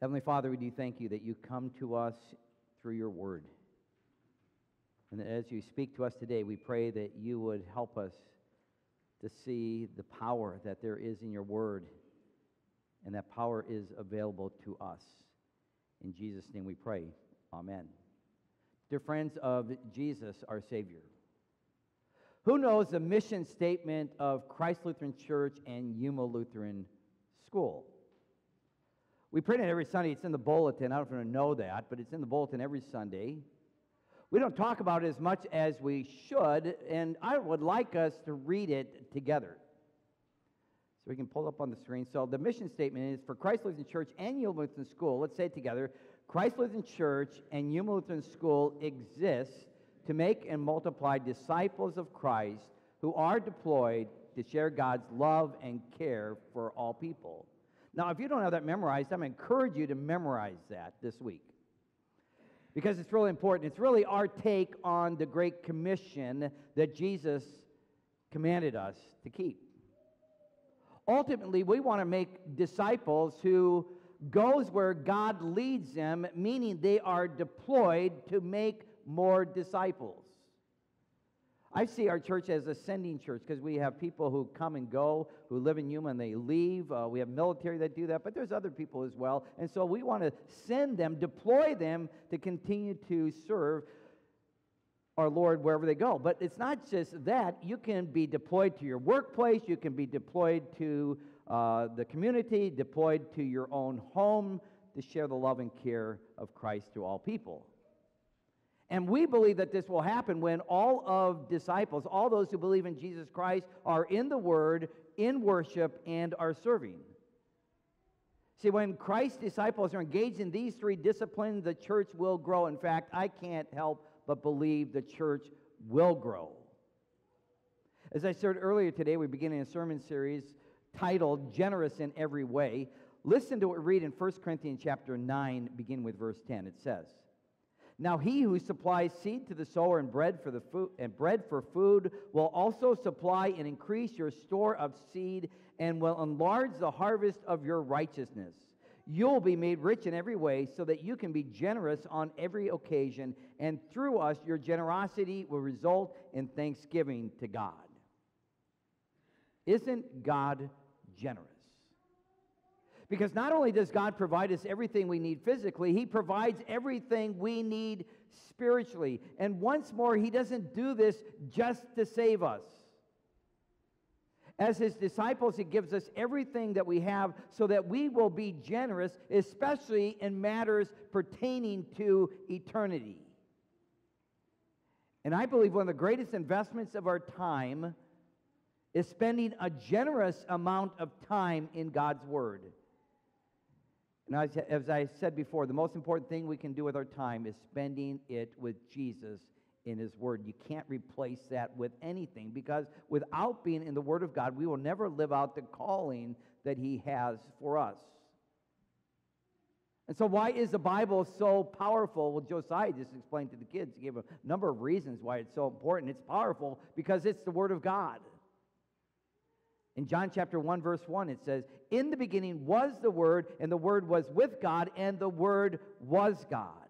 Heavenly Father, we do thank you that you come to us through your word. And as you speak to us today, we pray that you would help us to see the power that there is in your word, and that power is available to us. In Jesus' name we pray. Amen. Dear friends of Jesus, our Savior, who knows the mission statement of Christ Lutheran Church and Yuma Lutheran School? We print it every Sunday. It's in the bulletin. I don't know if you know that, but it's in the bulletin every Sunday. We don't talk about it as much as we should, and I would like us to read it together. So we can pull up on the screen. So the mission statement is for Christ Lutheran Church and Yuma Lutheran School. Let's say it together. Christ Lutheran Church and Yuma Lutheran School exists to make and multiply disciples of Christ who are deployed to share God's love and care for all people. Now, if you don't have that memorized, I'm going to encourage you to memorize that this week because it's really important. It's really our take on the Great Commission that Jesus commanded us to keep. Ultimately, we want to make disciples who goes where God leads them, meaning they are deployed to make more disciples. I see our church as a sending church because we have people who come and go, who live in Yuma and they leave. Uh, we have military that do that, but there's other people as well. And so we want to send them, deploy them to continue to serve our Lord wherever they go. But it's not just that. You can be deployed to your workplace, you can be deployed to uh, the community, deployed to your own home to share the love and care of Christ to all people. And we believe that this will happen when all of disciples, all those who believe in Jesus Christ, are in the Word, in worship, and are serving. See, when Christ's disciples are engaged in these three disciplines, the church will grow. In fact, I can't help but believe the church will grow. As I said earlier today, we're beginning a sermon series titled Generous in Every Way. Listen to what we read in 1 Corinthians chapter 9, begin with verse 10. It says, now he who supplies seed to the sower and bread for the food and bread for food will also supply and increase your store of seed and will enlarge the harvest of your righteousness. You'll be made rich in every way so that you can be generous on every occasion, and through us your generosity will result in thanksgiving to God. Isn't God generous? Because not only does God provide us everything we need physically, He provides everything we need spiritually. And once more, He doesn't do this just to save us. As His disciples, He gives us everything that we have so that we will be generous, especially in matters pertaining to eternity. And I believe one of the greatest investments of our time is spending a generous amount of time in God's Word. And as, as I said before, the most important thing we can do with our time is spending it with Jesus in His Word. You can't replace that with anything because without being in the Word of God, we will never live out the calling that He has for us. And so, why is the Bible so powerful? Well, Josiah just explained to the kids, he gave a number of reasons why it's so important. It's powerful because it's the Word of God. In John chapter 1, verse 1, it says, In the beginning was the Word, and the Word was with God, and the Word was God.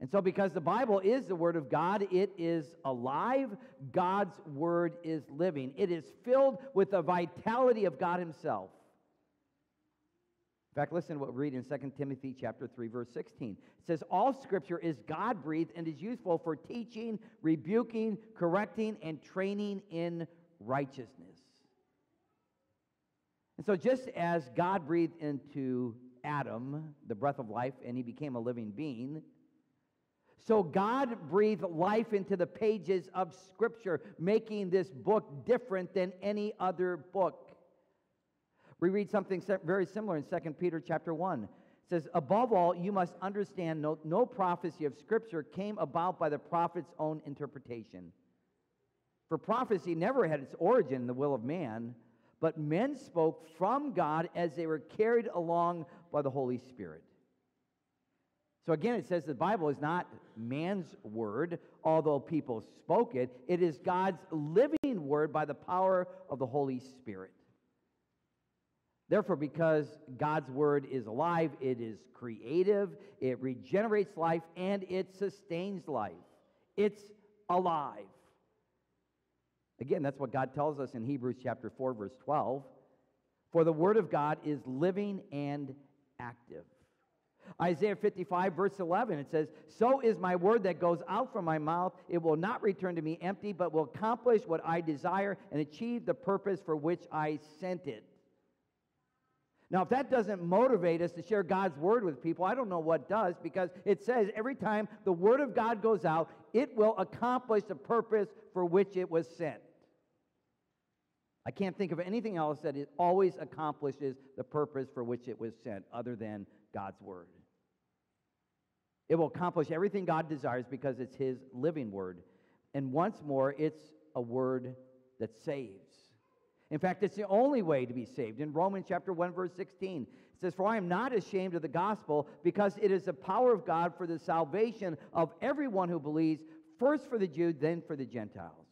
And so, because the Bible is the Word of God, it is alive. God's Word is living. It is filled with the vitality of God Himself. In fact, listen to what we read in 2 Timothy chapter 3, verse 16. It says, All scripture is God-breathed and is useful for teaching, rebuking, correcting, and training in righteousness. And so, just as God breathed into Adam the breath of life and he became a living being, so God breathed life into the pages of Scripture, making this book different than any other book. We read something very similar in 2 Peter chapter 1. It says, Above all, you must understand no, no prophecy of Scripture came about by the prophet's own interpretation. For prophecy never had its origin in the will of man but men spoke from God as they were carried along by the Holy Spirit. So again, it says the Bible is not man's word, although people spoke it. It is God's living word by the power of the Holy Spirit. Therefore, because God's word is alive, it is creative, it regenerates life, and it sustains life. It's alive. Again, that's what God tells us in Hebrews chapter 4, verse 12. For the word of God is living and active. Isaiah 55, verse 11, it says, So is my word that goes out from my mouth. It will not return to me empty, but will accomplish what I desire and achieve the purpose for which I sent it. Now, if that doesn't motivate us to share God's word with people, I don't know what does, because it says every time the word of God goes out, it will accomplish the purpose for which it was sent. I can't think of anything else that it always accomplishes the purpose for which it was sent other than God's word. It will accomplish everything God desires because it's His living word. And once more, it's a word that saves. In fact, it's the only way to be saved. In Romans chapter 1 verse 16, it says, "For I am not ashamed of the gospel, because it is the power of God for the salvation of everyone who believes, first for the Jew, then for the Gentiles."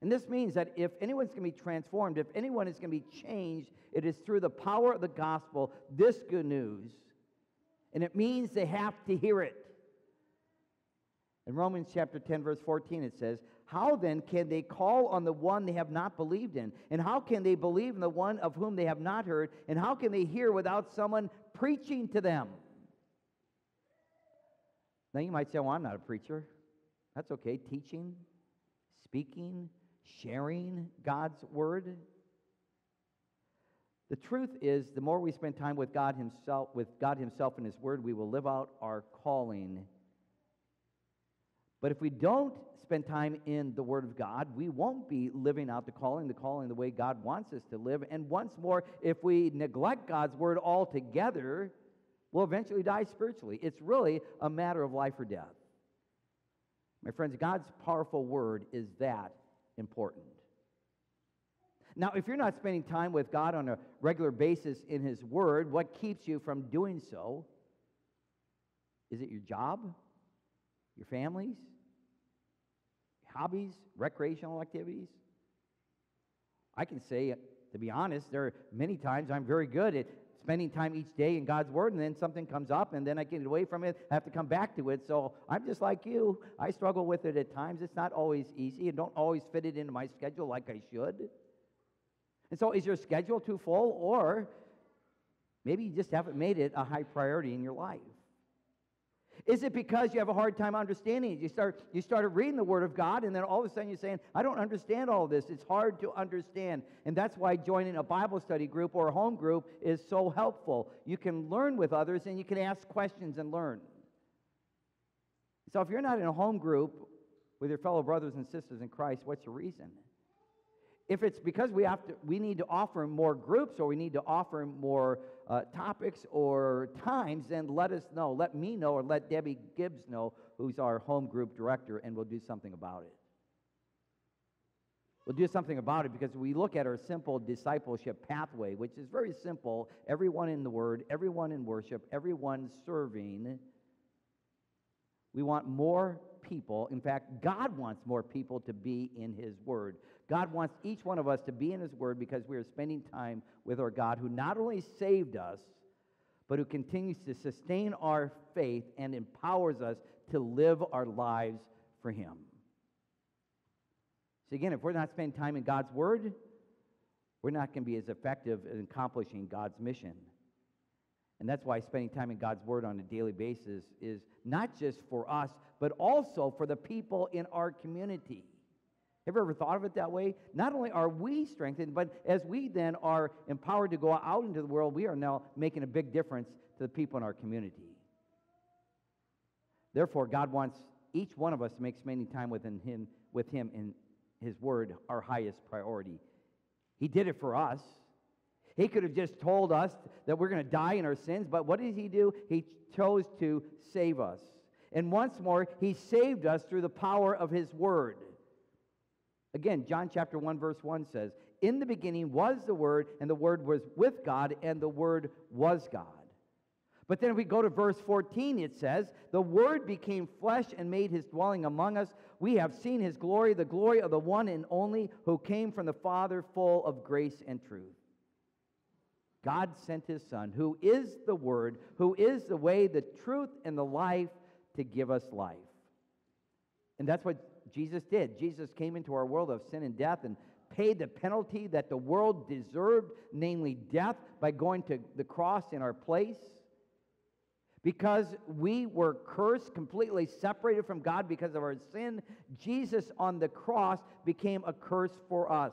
And this means that if anyone's going to be transformed, if anyone is going to be changed, it is through the power of the gospel, this good news. And it means they have to hear it. In Romans chapter 10, verse 14, it says, how then can they call on the one they have not believed in? And how can they believe in the one of whom they have not heard? And how can they hear without someone preaching to them? Now you might say, well, I'm not a preacher. That's okay. Teaching, speaking, sharing God's word. The truth is, the more we spend time with God Himself, with God Himself and His Word, we will live out our calling. But if we don't spend time in the Word of God, we won't be living out the calling, the calling the way God wants us to live. And once more, if we neglect God's Word altogether, we'll eventually die spiritually. It's really a matter of life or death. My friends, God's powerful Word is that important. Now, if you're not spending time with God on a regular basis in His Word, what keeps you from doing so? Is it your job? Your families? hobbies, recreational activities? I can say, to be honest, there are many times I'm very good at spending time each day in God's Word, and then something comes up, and then I get away from it, I have to come back to it. So I'm just like you. I struggle with it at times. It's not always easy, and don't always fit it into my schedule like I should. And so, is your schedule too full, or maybe you just haven't made it a high priority in your life? Is it because you have a hard time understanding it? You, start, you started reading the Word of God, and then all of a sudden you're saying, I don't understand all this. It's hard to understand. And that's why joining a Bible study group or a home group is so helpful. You can learn with others, and you can ask questions and learn. So if you're not in a home group with your fellow brothers and sisters in Christ, what's the reason? If it's because we have to, we need to offer more groups or we need to offer more uh, topics or times, then let us know. Let me know or let Debbie Gibbs know, who's our home group director, and we'll do something about it. We'll do something about it because we look at our simple discipleship pathway, which is very simple everyone in the Word, everyone in worship, everyone serving. We want more people. In fact, God wants more people to be in His Word. God wants each one of us to be in His Word because we are spending time with our God who not only saved us, but who continues to sustain our faith and empowers us to live our lives for Him. So, again, if we're not spending time in God's Word, we're not going to be as effective in accomplishing God's mission. And that's why spending time in God's Word on a daily basis is not just for us, but also for the people in our community. Have you ever thought of it that way? Not only are we strengthened, but as we then are empowered to go out into the world, we are now making a big difference to the people in our community. Therefore, God wants each one of us to make spending time within him, with Him in His Word our highest priority. He did it for us. He could have just told us that we're going to die in our sins, but what did He do? He chose to save us. And once more, He saved us through the power of His Word. Again, John chapter 1, verse 1 says, In the beginning was the Word, and the Word was with God, and the Word was God. But then if we go to verse 14, it says, The Word became flesh and made his dwelling among us. We have seen his glory, the glory of the one and only who came from the Father, full of grace and truth. God sent his Son, who is the Word, who is the way, the truth, and the life, to give us life. And that's what Jesus did. Jesus came into our world of sin and death and paid the penalty that the world deserved, namely death, by going to the cross in our place. Because we were cursed, completely separated from God because of our sin, Jesus on the cross became a curse for us.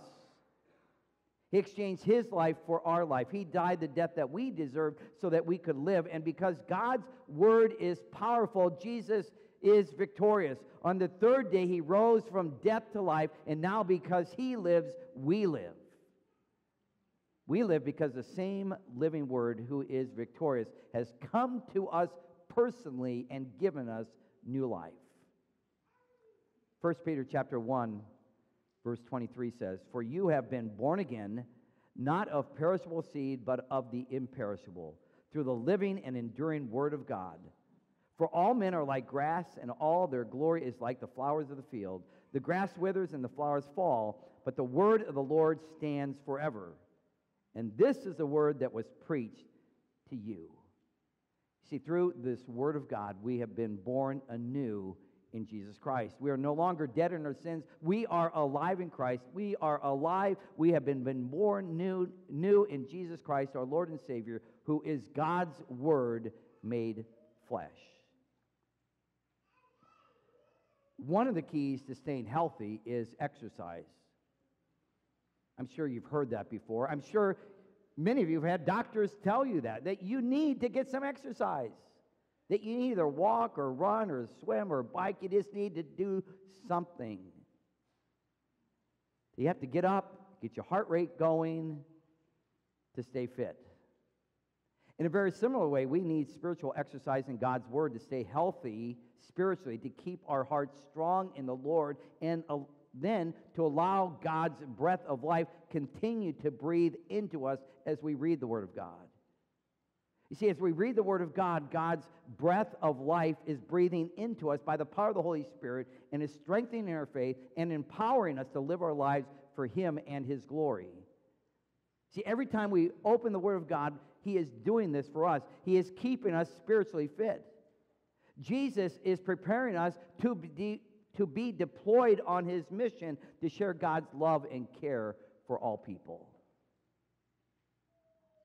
He exchanged his life for our life. He died the death that we deserved so that we could live. And because God's word is powerful, Jesus is victorious. On the third day, he rose from death to life, and now because he lives, we live. We live because the same living word who is victorious has come to us personally and given us new life. 1 Peter chapter 1 verse 23 says, "For you have been born again, not of perishable seed, but of the imperishable, through the living and enduring word of God." For all men are like grass, and all their glory is like the flowers of the field. The grass withers and the flowers fall, but the word of the Lord stands forever. And this is the word that was preached to you. See, through this word of God, we have been born anew in Jesus Christ. We are no longer dead in our sins. We are alive in Christ. We are alive. We have been, been born new, new in Jesus Christ, our Lord and Savior, who is God's word made flesh. One of the keys to staying healthy is exercise. I'm sure you've heard that before. I'm sure many of you have had doctors tell you that, that you need to get some exercise. That you either walk or run or swim or bike, you just need to do something. You have to get up, get your heart rate going to stay fit. In a very similar way, we need spiritual exercise in God's Word to stay healthy spiritually, to keep our hearts strong in the Lord, and then to allow God's breath of life continue to breathe into us as we read the Word of God. You see, as we read the Word of God, God's breath of life is breathing into us by the power of the Holy Spirit and is strengthening our faith and empowering us to live our lives for Him and His glory. See, every time we open the Word of God, He is doing this for us. He is keeping us spiritually fit. Jesus is preparing us to be, to be deployed on his mission to share God's love and care for all people.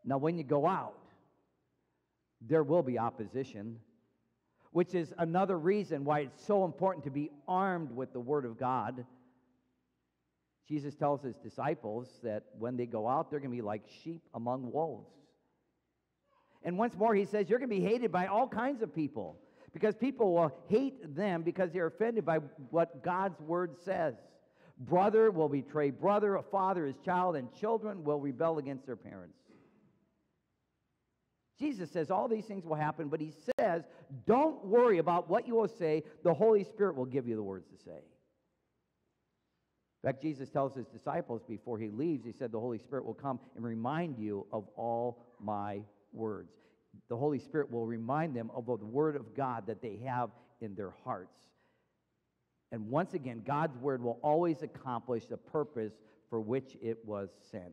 Now, when you go out, there will be opposition, which is another reason why it's so important to be armed with the Word of God. Jesus tells his disciples that when they go out, they're going to be like sheep among wolves. And once more, he says, You're going to be hated by all kinds of people because people will hate them because they're offended by what God's word says. Brother will betray brother, a father his child, and children will rebel against their parents. Jesus says all these things will happen, but he says, don't worry about what you will say. The Holy Spirit will give you the words to say. In fact, Jesus tells his disciples before he leaves, he said, The Holy Spirit will come and remind you of all my words the Holy Spirit will remind them of the Word of God that they have in their hearts. And once again, God's Word will always accomplish the purpose for which it was sent.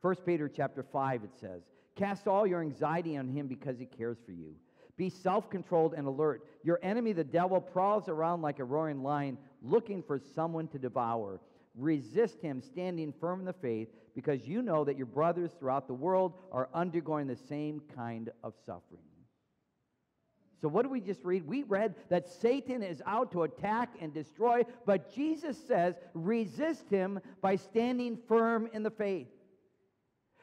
1 Peter chapter 5, it says, Cast all your anxiety on him because he cares for you. Be self controlled and alert. Your enemy, the devil, prowls around like a roaring lion looking for someone to devour. Resist him, standing firm in the faith, because you know that your brothers throughout the world are undergoing the same kind of suffering. So, what did we just read? We read that Satan is out to attack and destroy, but Jesus says, resist him by standing firm in the faith.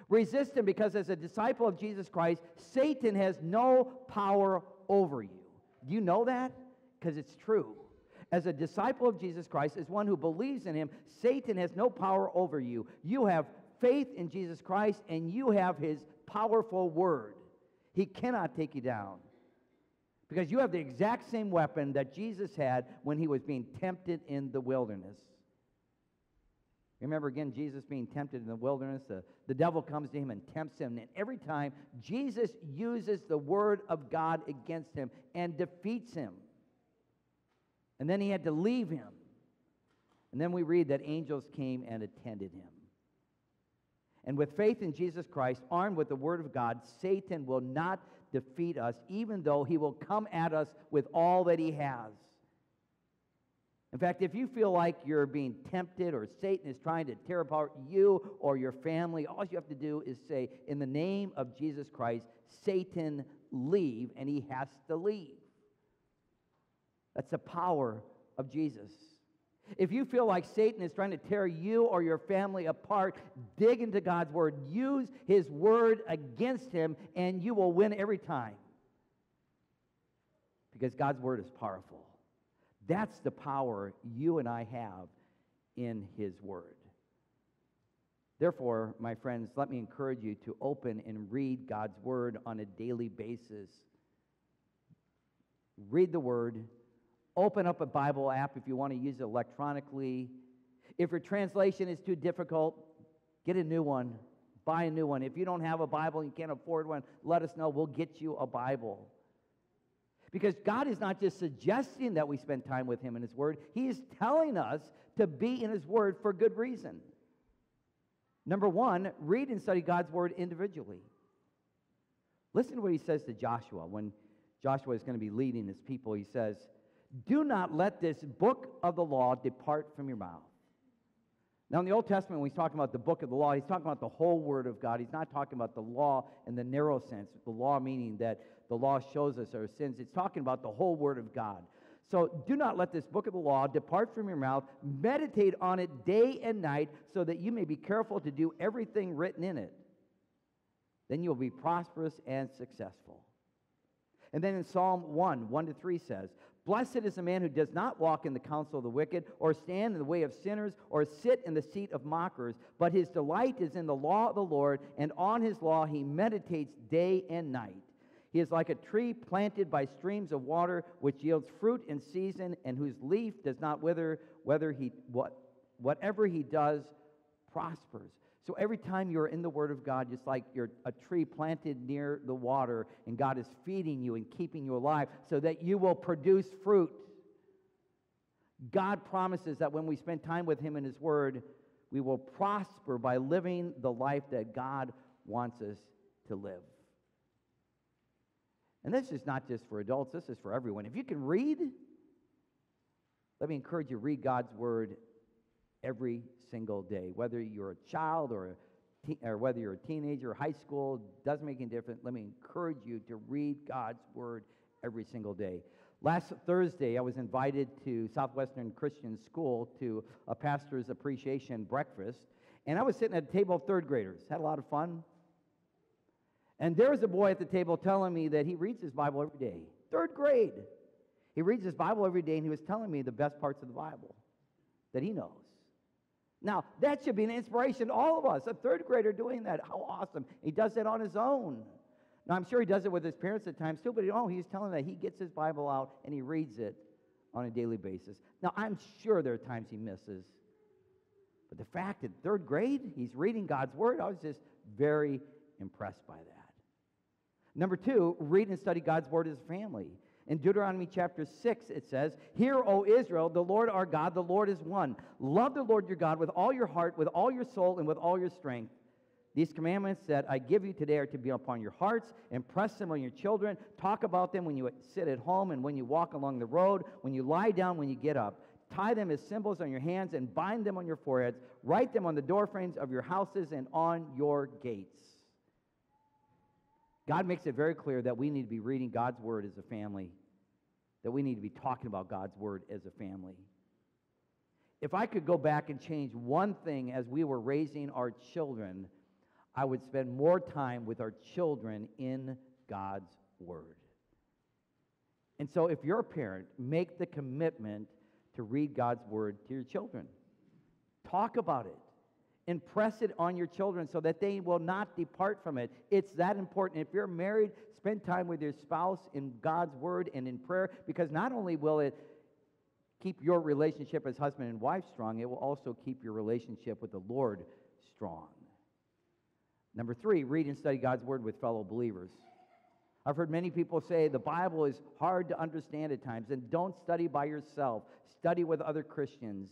Resist him because, as a disciple of Jesus Christ, Satan has no power over you. Do you know that? Because it's true as a disciple of Jesus Christ, as one who believes in him, Satan has no power over you. You have faith in Jesus Christ and you have his powerful word. He cannot take you down because you have the exact same weapon that Jesus had when he was being tempted in the wilderness. Remember again, Jesus being tempted in the wilderness, the, the devil comes to him and tempts him. And every time, Jesus uses the word of God against him and defeats him. And then he had to leave him. And then we read that angels came and attended him. And with faith in Jesus Christ, armed with the Word of God, Satan will not defeat us, even though he will come at us with all that he has. In fact, if you feel like you're being tempted or Satan is trying to tear apart you or your family, all you have to do is say, In the name of Jesus Christ, Satan, leave, and he has to leave. That's the power of Jesus. If you feel like Satan is trying to tear you or your family apart, dig into God's word. Use his word against him, and you will win every time. Because God's word is powerful. That's the power you and I have in his word. Therefore, my friends, let me encourage you to open and read God's word on a daily basis. Read the word Open up a Bible app if you want to use it electronically. If your translation is too difficult, get a new one. Buy a new one. If you don't have a Bible and you can't afford one, let us know. We'll get you a Bible. Because God is not just suggesting that we spend time with Him in His Word, He is telling us to be in His Word for good reason. Number one, read and study God's Word individually. Listen to what He says to Joshua when Joshua is going to be leading His people. He says, do not let this book of the law depart from your mouth. Now, in the Old Testament, when he's talking about the book of the law, he's talking about the whole Word of God. He's not talking about the law in the narrow sense, the law meaning that the law shows us our sins. It's talking about the whole Word of God. So do not let this book of the law depart from your mouth. Meditate on it day and night so that you may be careful to do everything written in it. Then you'll be prosperous and successful. And then in Psalm 1, 1 to 3 says, Blessed is the man who does not walk in the counsel of the wicked, or stand in the way of sinners, or sit in the seat of mockers, but his delight is in the law of the Lord, and on his law he meditates day and night. He is like a tree planted by streams of water, which yields fruit in season, and whose leaf does not wither, whether he, what, whatever he does prospers. So every time you're in the Word of God, just like you're a tree planted near the water, and God is feeding you and keeping you alive so that you will produce fruit. God promises that when we spend time with Him in His Word, we will prosper by living the life that God wants us to live. And this is not just for adults, this is for everyone. If you can read, let me encourage you read God's Word every single day. Whether you're a child or, a te- or whether you're a teenager or high school, doesn't make any difference. Let me encourage you to read God's Word every single day. Last Thursday, I was invited to Southwestern Christian School to a pastor's appreciation breakfast, and I was sitting at a table of third graders. Had a lot of fun. And there was a boy at the table telling me that he reads his Bible every day. Third grade. He reads his Bible every day, and he was telling me the best parts of the Bible that he knows. Now, that should be an inspiration to all of us. A third grader doing that. How awesome. He does it on his own. Now, I'm sure he does it with his parents at times too, but oh, he's telling that he gets his Bible out and he reads it on a daily basis. Now, I'm sure there are times he misses. But the fact that third grade, he's reading God's Word, I was just very impressed by that. Number two, read and study God's Word as a family. In Deuteronomy chapter 6, it says, Hear, O Israel, the Lord our God, the Lord is one. Love the Lord your God with all your heart, with all your soul, and with all your strength. These commandments that I give you today are to be upon your hearts. Impress them on your children. Talk about them when you sit at home and when you walk along the road, when you lie down, when you get up. Tie them as symbols on your hands and bind them on your foreheads. Write them on the doorframes of your houses and on your gates. God makes it very clear that we need to be reading God's word as a family, that we need to be talking about God's word as a family. If I could go back and change one thing as we were raising our children, I would spend more time with our children in God's word. And so, if you're a parent, make the commitment to read God's word to your children. Talk about it. Impress it on your children so that they will not depart from it. It's that important. If you're married, spend time with your spouse in God's word and in prayer because not only will it keep your relationship as husband and wife strong, it will also keep your relationship with the Lord strong. Number three, read and study God's word with fellow believers. I've heard many people say the Bible is hard to understand at times, and don't study by yourself. Study with other Christians,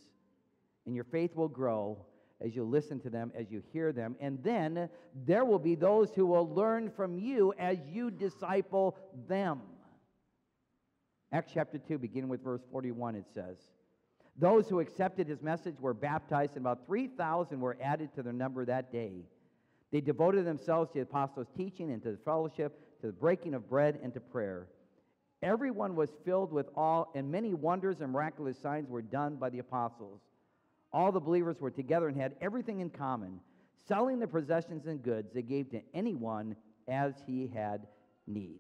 and your faith will grow as you listen to them, as you hear them. And then there will be those who will learn from you as you disciple them. Acts chapter 2, beginning with verse 41, it says, Those who accepted his message were baptized, and about 3,000 were added to their number that day. They devoted themselves to the apostles' teaching and to the fellowship, to the breaking of bread, and to prayer. Everyone was filled with awe, and many wonders and miraculous signs were done by the apostles. All the believers were together and had everything in common. Selling their possessions and goods, they gave to anyone as he had need.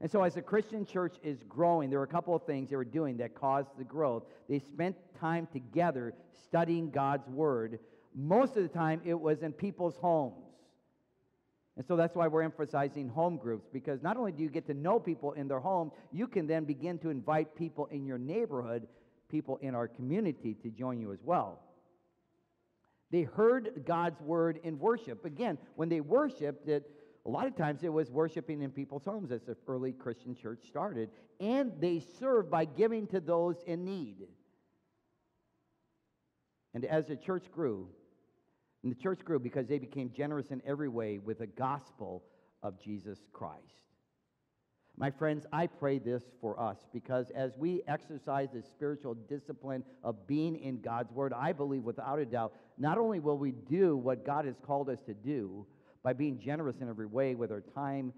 And so, as the Christian church is growing, there were a couple of things they were doing that caused the growth. They spent time together studying God's Word. Most of the time, it was in people's homes. And so that's why we're emphasizing home groups, because not only do you get to know people in their homes, you can then begin to invite people in your neighborhood people in our community to join you as well. They heard God's word in worship. Again, when they worshiped, it, a lot of times it was worshiping in people's homes as the early Christian church started. And they served by giving to those in need. And as the church grew, and the church grew because they became generous in every way with the gospel of Jesus Christ. My friends, I pray this for us because as we exercise the spiritual discipline of being in God's Word, I believe without a doubt, not only will we do what God has called us to do by being generous in every way with our time,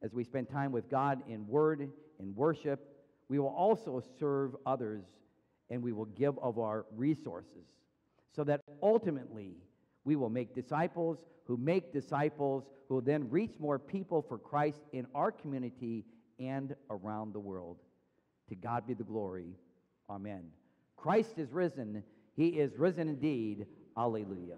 as we spend time with God in Word, in worship, we will also serve others and we will give of our resources so that ultimately we will make disciples who make disciples who will then reach more people for Christ in our community and around the world. To God be the glory. Amen. Christ is risen. He is risen indeed. Alleluia.